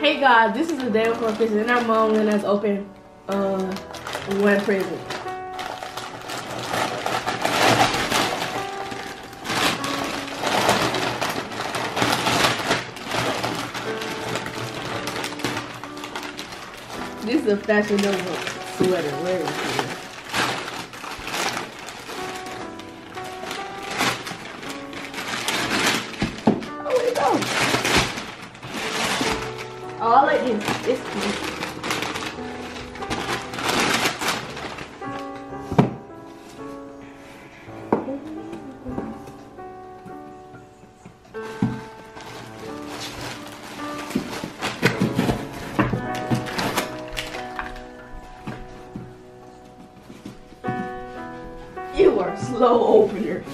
Hey guys, this is the day before Christmas and our mom let us open uh, one present. This is a Fashion Nova sweater. Where is it? Slow opener.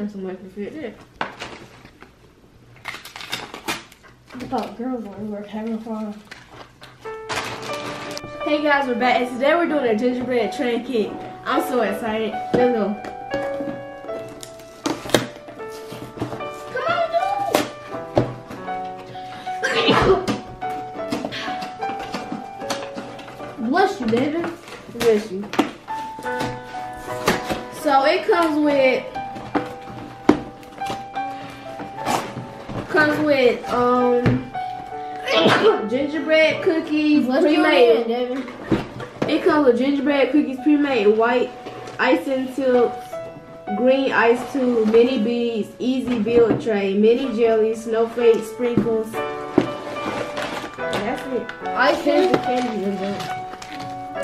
Like man or something can fit. I thought girls only wear Calvin Klein. Hey guys, we're back, and today we're doing a gingerbread train cake. I'm so excited. Let's go. Comes with um gingerbread cookies it, pre-made. It comes with gingerbread cookies pre-made, white icing tips, green ice tube, mini beads, easy build tray, mini jelly, snowflake sprinkles. That's it. I Here's think the candy.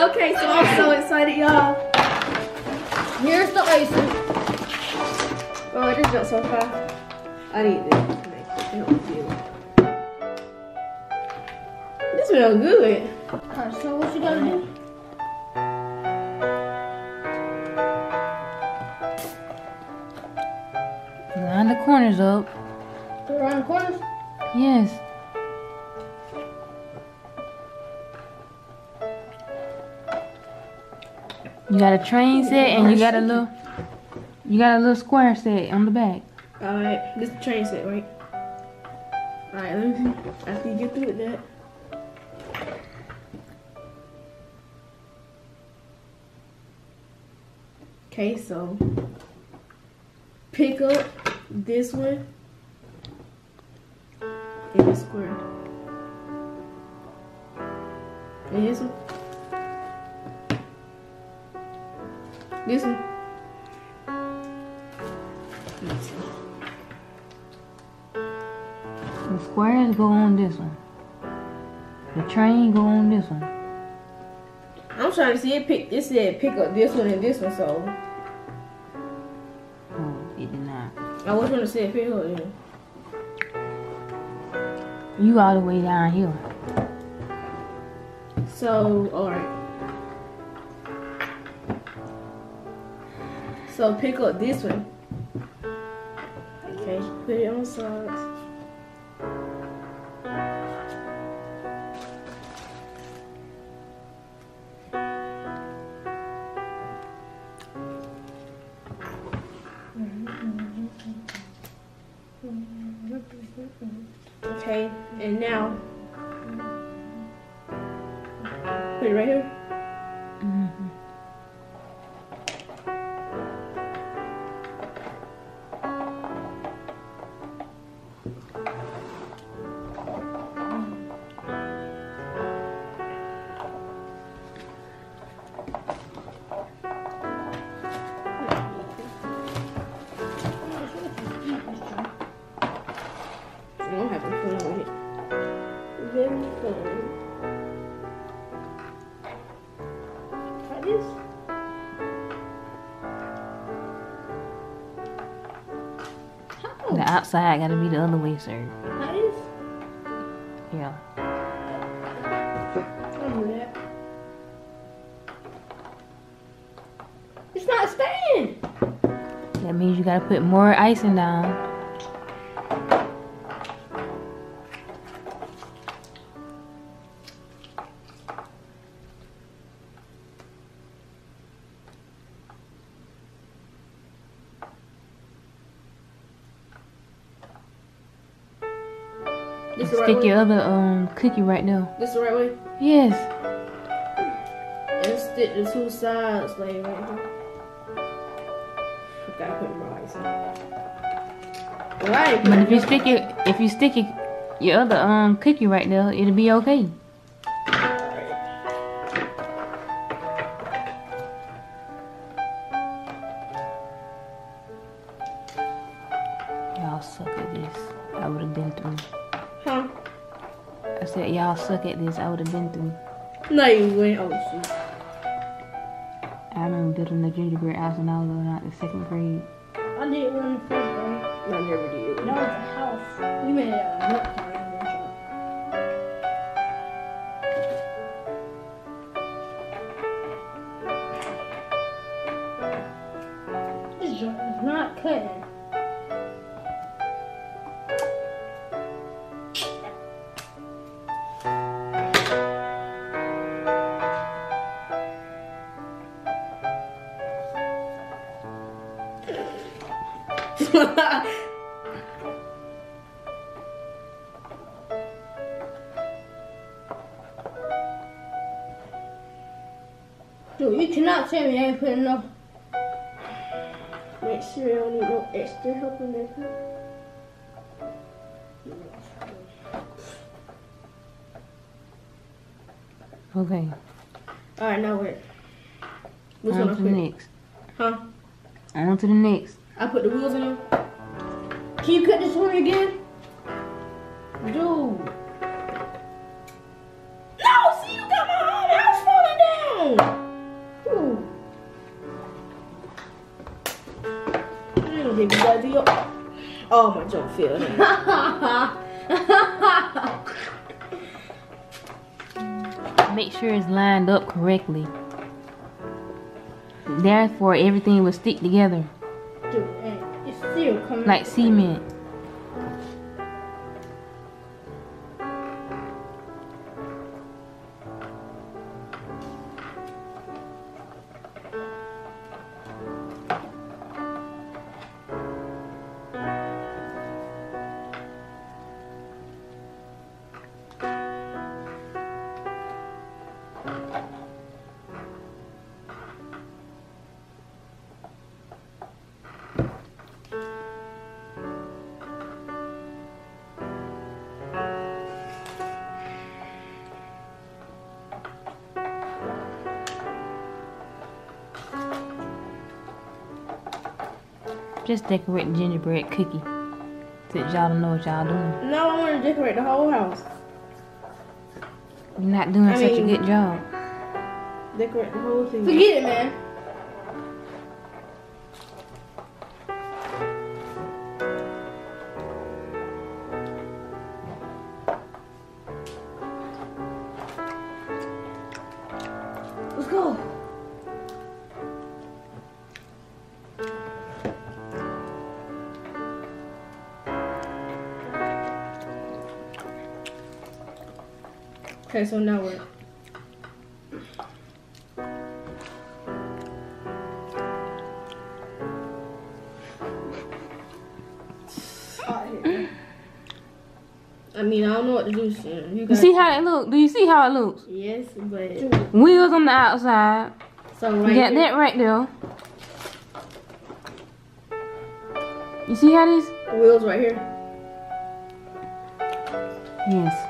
Okay, so I'm so excited, y'all. here's the icing. Oh, this got so far. I need this. It don't feel it. This smells good. Alright, so what you gotta do? Line the corners up. Around the corners. Yes. You got a train set and you got a little you got a little square set on the back. Alright, this is the train set, right? Alright, let me see. After you get through with that. Okay, so pick up this one in the square. And this one. This one. Squares go on this one. The train go on this one. I'm trying to see it pick it said pick up this one and this one, so Oh, it did not. I was gonna say pick up then. You all the way down here. So alright. So pick up this one. Okay, put it on sides. Outside gotta be the other way, sir. Like this? Yeah. That. It's not staying. That means you gotta put more icing down. Stick your other um cookie right now. This the right way? Yes. And stick the two sides like right here. I gotta put more ice in. Well, I ain't But if you stick it, if you stick it, your other um cookie right there, it'll be okay. Y'all suck at this. I would have been through. Huh? I said y'all suck at this. I would have been through. No, you went. Oh, shoot. I remember building the gingerbread house when I was in like the second grade. I did one in first grade. I never did. No, it's a house. We made a Dude, you cannot tell me I ain't put enough. Make sure you don't need no extra help in there. Okay. Alright, now where? Which one on I to the next. Huh? On to the next. I put the wheels in them. Can you cut this one again? Dude. No, see, you got my. I was falling down. Dude. I gonna give you that deal. Oh, my jump fell. Make sure it's lined up correctly. Therefore, everything will stick together Dude, and it's still coming. like cement. Just decorate the gingerbread cookie. Since y'all don't know what y'all doing. No, I want to decorate the whole house. You're not doing I such a good job. Decorate the whole thing. Forget it, man. Okay, so now what? I mean, I don't know what to do, Shannon. You, You see how it looks? Do you see how it looks? Yes, but Wheels on the outside. so right got that right there. You see how this? wheels right here. Yes.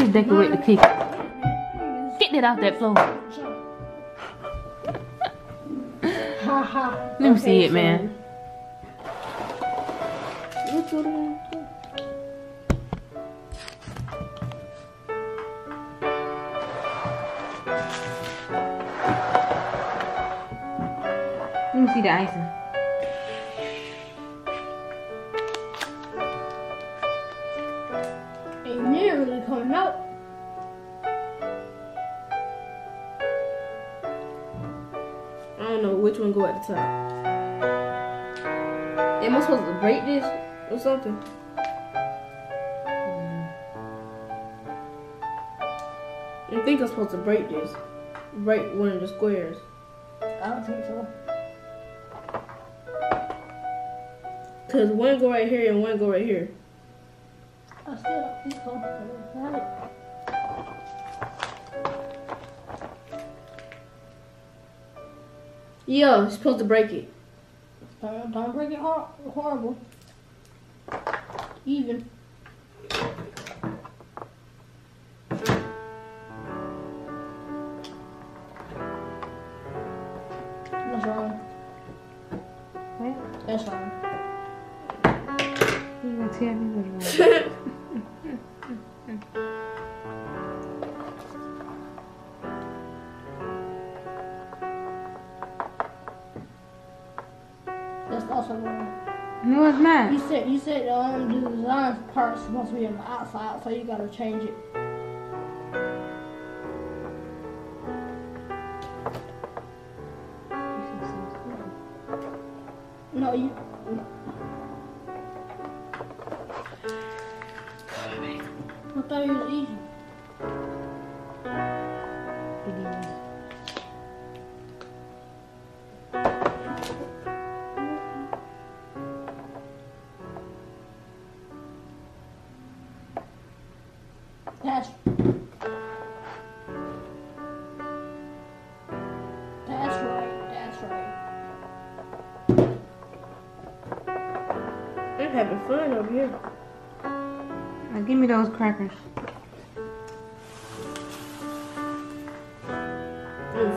Just decorate the cookie. Get that off that floor. Let me see it, man. Let me see the icing. Don't know which one go at the top. Am I supposed to break this or something? I think I'm supposed to break this. Break one of the squares. I don't think so. Cause one go right here and one go right here. I still don't think so. Yeah, you're supposed to break it. Don't, don't break it hor- horrible. Even. Said the design part's supposed to be on the outside, so you gotta change it. No, you. I thought it was easy.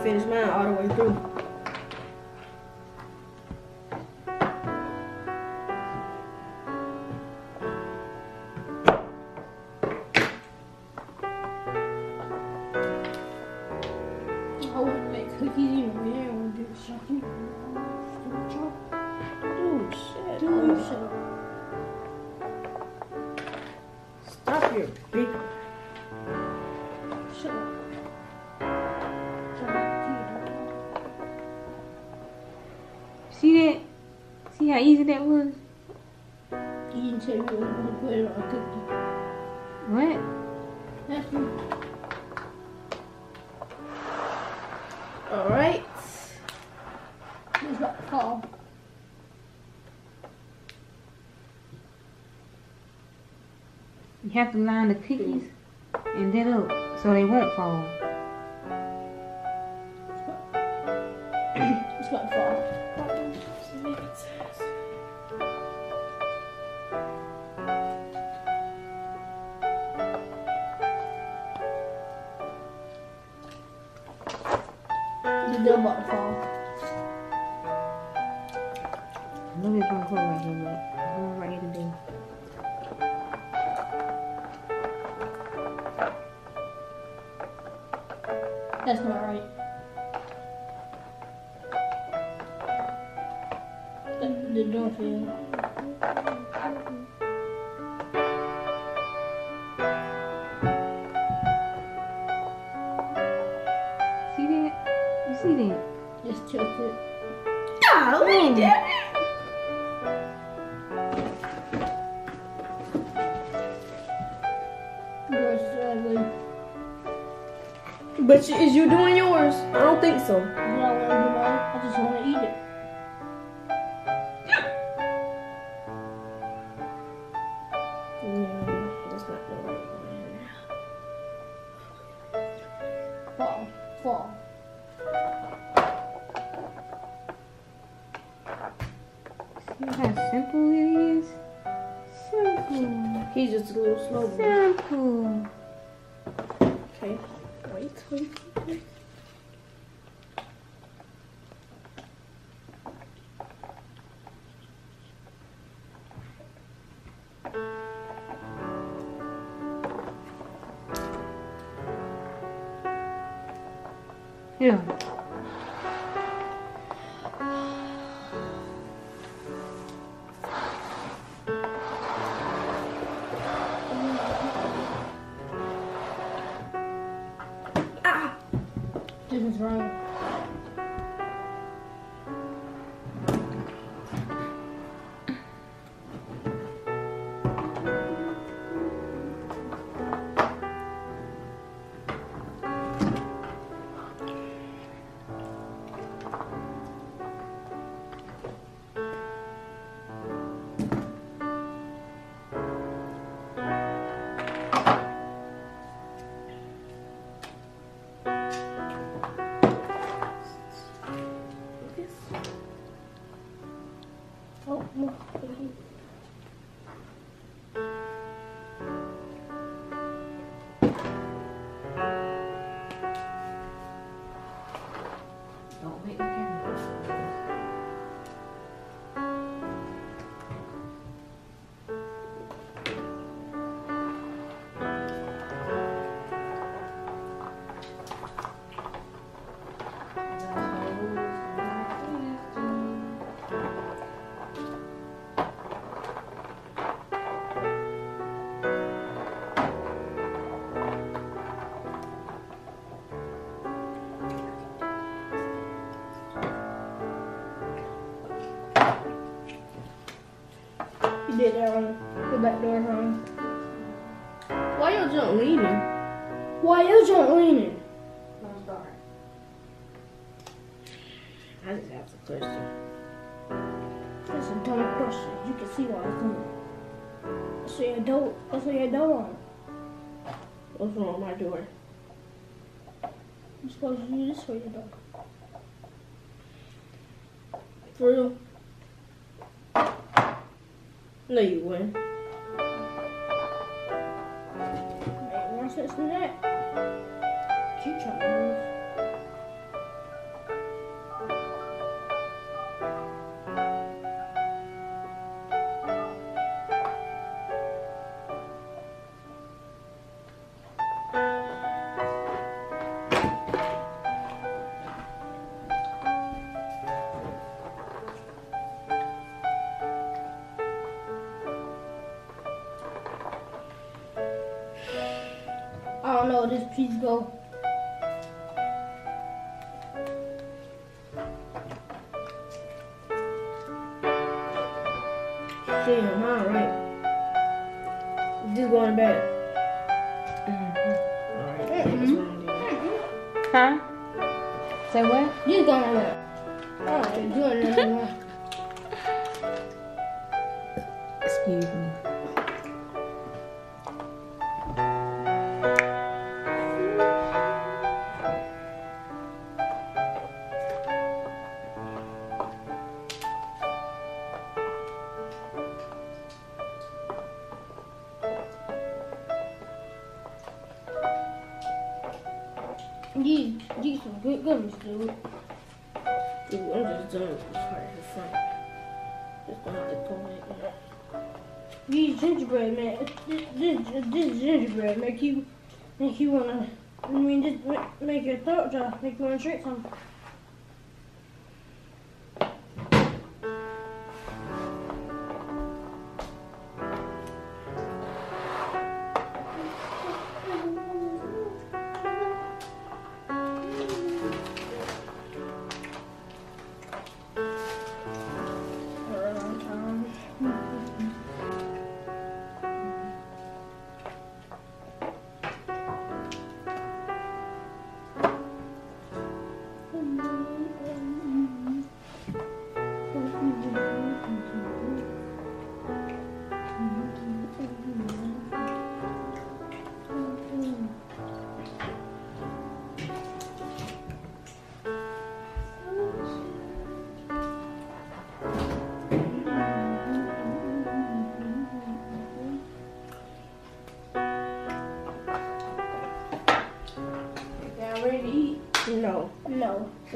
Finish mine all the way through. Tell me you was going to put it on a cookie. What? That's. Alright. It's about fall. You have to line the cookies and that up so they won't fall. It's still about to fall. I right here. That's not right. The, the door fell. Oh, we did it! But is you doing yours? I don't think so. I just want to eat it. Yeah. Back door wrong. Why your junk leaning? Why you jump leaning? I just asked a question. That's a dumb question. You can see why it's doing. That's what your door. That's what your door on. What's wrong with my door? You're supposed to do this for your door. For real? No, you wouldn't. Make more sense than don't know. This piece go. She in mine, right? Just going back. Alright, that's what I'm doing. Huh? Say what? You going there? I don't. Doing it. Excuse me. Make you, make you wanna. I mean, just make your throat dry, make you wanna drink something.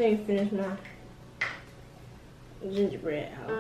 Me finish my gingerbread house.